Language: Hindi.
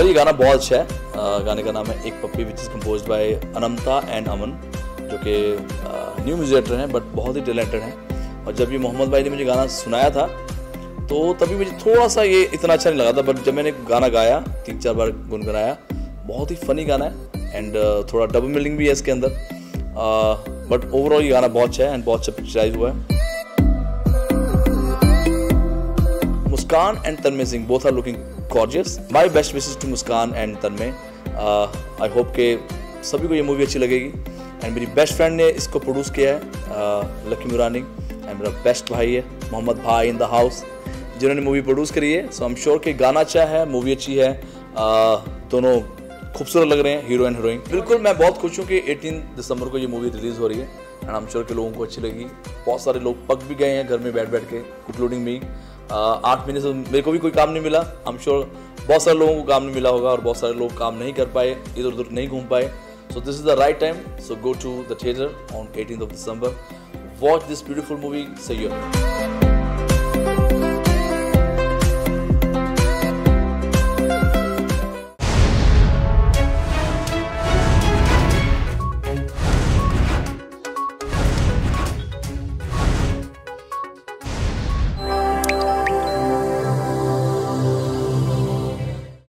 सर ये गाना बहुत अच्छा है। गाने का नाम है एक puppy which is compose by Anmata and Aman जो कि न्यू म्यूज़िक हैं बट बहुत ही टैलेंटेड हैं। और जब ये मोहम्मद भाई ने मुझे गाना सुनाया था तो तभी मुझे थोड़ा सा ये इतना अच्छा नहीं लगा था बट जब मैंने गाना गाया, तीन चार बार गुनगुनाया, बहुत ही फनी गाना है एंड थोड़ा डबल मीनिंग भी है इसके अंदर। बट ओवरऑल ये गाना बहुत अच्छा है एंड बहुत अच्छा पिक्चराइज हुआ है। Muskan and Tanmay Singh both are looking gorgeous my best wishes to Muskan and Tanmay I hope के सभी को ये मूवी अच्छी लगेगी. एंड मेरी बेस्ट फ्रेंड ने इसको प्रोड्यूस किया है लकी मुरानी एंड मेरा बेस्ट भाई है मोहम्मद भाई इन द हाउस जिन्होंने मूवी प्रोड्यूस करी है. सो आई एम श्योर कि गाना अच्छा है मूवी अच्छी है. Uh, दोनों खूबसूरत लग रहे हैं हीरो एंड हीरोइन बिल्कुल मैं बहुत खुश हूँ कि 18 दिसंबर को ये मूवी रिलीज़ हो रही है. एंड आई एम श्योर कि लोगों को अच्छी लगी. बहुत सारे लोग पक भी गए हैं घर में बैठ बैठ के इंक्लूडिंग मी आठ महीने से मेरे को भी कोई काम नहीं मिला। आई एम श्योर बहुत सारे लोगों को काम नहीं मिला होगा और बहुत सारे लोग काम नहीं कर पाए, इधर उधर नहीं घूम पाए। So this is the right time so go to the theatre on 18th of December watch this beautiful movie सही